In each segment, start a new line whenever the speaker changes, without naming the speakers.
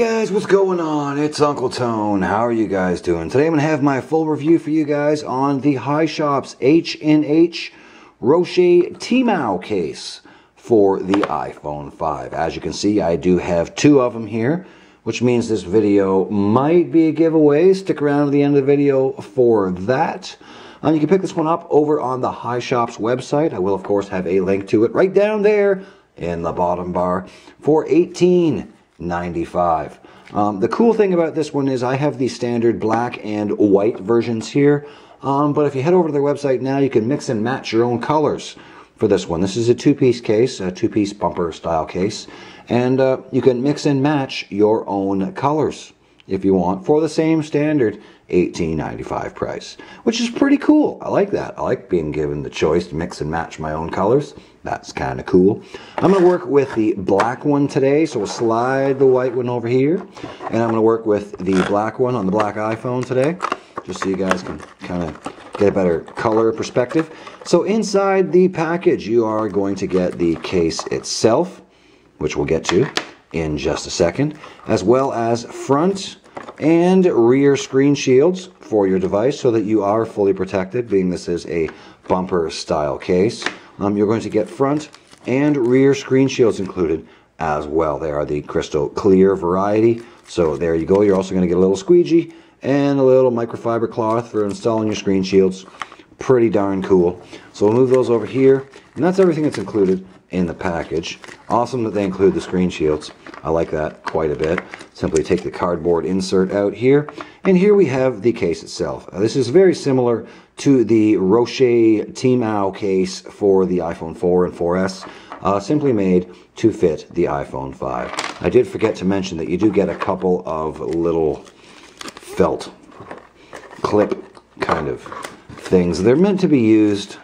guys, what's going on? It's Uncle Tone. How are you guys doing? Today I'm going to have my full review for you guys on the HiShops H&H Roche Timao case for the iPhone 5. As you can see, I do have two of them here, which means this video might be a giveaway. Stick around to the end of the video for that. Um, you can pick this one up over on the HiShop's website. I will, of course, have a link to it right down there in the bottom bar for 18 95. Um, the cool thing about this one is I have the standard black and white versions here, um, but if you head over to their website now, you can mix and match your own colors for this one. This is a two-piece case, a two-piece bumper style case, and uh, you can mix and match your own colors if you want for the same standard 18.95 price, which is pretty cool. I like that. I like being given the choice to mix and match my own colors. That's kind of cool. I'm going to work with the black one today, so we'll slide the white one over here. And I'm going to work with the black one on the black iPhone today, just so you guys can kind of get a better color perspective. So inside the package, you are going to get the case itself, which we'll get to in just a second, as well as front and rear screen shields for your device so that you are fully protected, being this is a bumper style case. Um, you're going to get front and rear screen shields included as well. They are the crystal clear variety. So there you go. You're also going to get a little squeegee and a little microfiber cloth for installing your screen shields. Pretty darn cool. So we'll move those over here. And that's everything that's included in the package. Awesome that they include the screen shields. I like that quite a bit. Simply take the cardboard insert out here. And here we have the case itself. Uh, this is very similar to the Roche Timao case for the iPhone 4 and 4S, uh, simply made to fit the iPhone 5. I did forget to mention that you do get a couple of little felt clip kind of things. They're meant to be used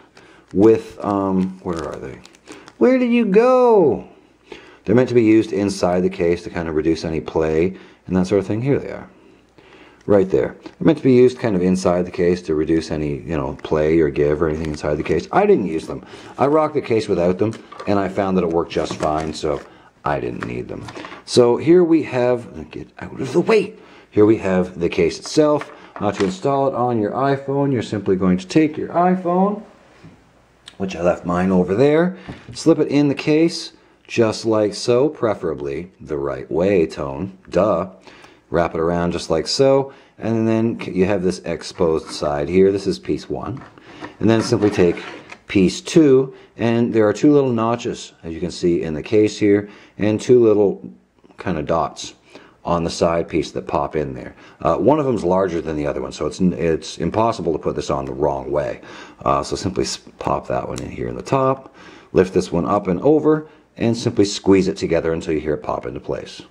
with, um, where are they? Where did you go? They're meant to be used inside the case to kind of reduce any play and that sort of thing. Here they are. Right there. They're meant to be used kind of inside the case to reduce any, you know, play or give or anything inside the case. I didn't use them. I rocked the case without them, and I found that it worked just fine, so I didn't need them. So here we have, get out of the way. Here we have the case itself. Now to install it on your iPhone, you're simply going to take your iPhone, which I left mine over there, slip it in the case, just like so, preferably the right way tone, duh. Wrap it around just like so, and then you have this exposed side here. This is piece one. And then simply take piece two, and there are two little notches, as you can see in the case here, and two little kind of dots on the side piece that pop in there. Uh, one of them is larger than the other one, so it's it's impossible to put this on the wrong way. Uh, so simply pop that one in here in the top, lift this one up and over, and simply squeeze it together until you hear it pop into place.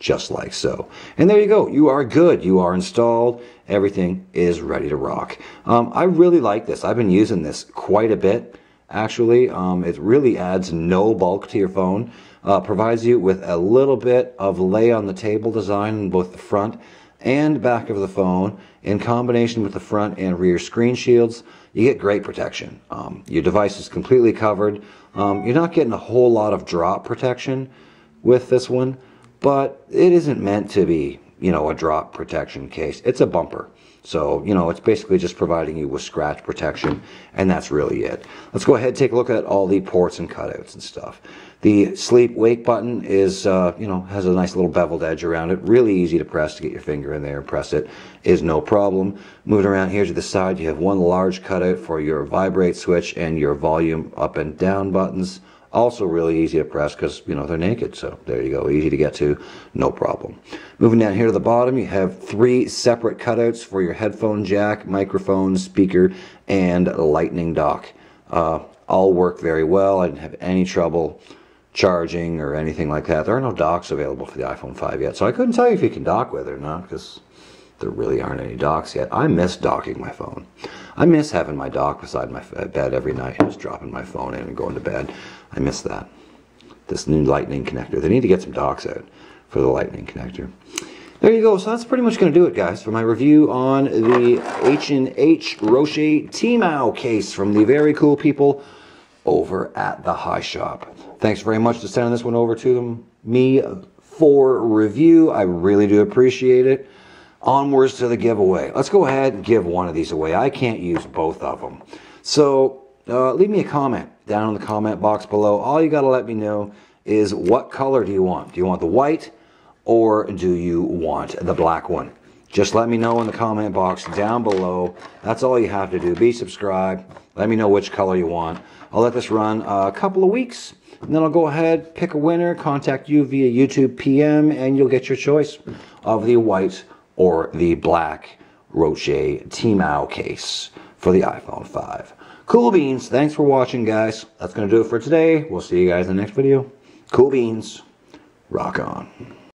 Just like so. And there you go. You are good. You are installed. Everything is ready to rock. Um, I really like this. I've been using this quite a bit, actually. Um, it really adds no bulk to your phone. Uh, provides you with a little bit of lay on the table design in both the front and back of the phone. In combination with the front and rear screen shields you get great protection. Um, your device is completely covered. Um, you're not getting a whole lot of drop protection with this one but it isn't meant to be you know a drop protection case it's a bumper so you know it's basically just providing you with scratch protection and that's really it let's go ahead and take a look at all the ports and cutouts and stuff the sleep wake button is, uh, you know, has a nice little beveled edge around it. Really easy to press to get your finger in there and press it is no problem. Moving around here to the side, you have one large cutout for your vibrate switch and your volume up and down buttons. Also really easy to press because, you know, they're naked. So there you go. Easy to get to. No problem. Moving down here to the bottom, you have three separate cutouts for your headphone jack, microphone, speaker, and lightning dock. Uh, all work very well. I didn't have any trouble charging or anything like that. There are no docks available for the iPhone 5 yet, so I couldn't tell you if you can dock with it or not because there really aren't any docks yet. I miss docking my phone. I miss having my dock beside my uh, bed every night and just dropping my phone in and going to bed. I miss that. This new lightning connector. They need to get some docks out for the lightning connector. There you go. So that's pretty much going to do it, guys, for my review on the H&H Roche Timao case from the very cool people over at the HiShop. Thanks very much for sending this one over to them, me for review. I really do appreciate it. Onwards to the giveaway. Let's go ahead and give one of these away. I can't use both of them. So uh, leave me a comment down in the comment box below. All you got to let me know is what color do you want? Do you want the white or do you want the black one? Just let me know in the comment box down below. That's all you have to do. Be subscribed. Let me know which color you want. I'll let this run a couple of weeks. And then I'll go ahead, pick a winner, contact you via YouTube PM, and you'll get your choice of the white or the black Roche Timao case for the iPhone 5. Cool beans. Thanks for watching, guys. That's going to do it for today. We'll see you guys in the next video. Cool beans. Rock on.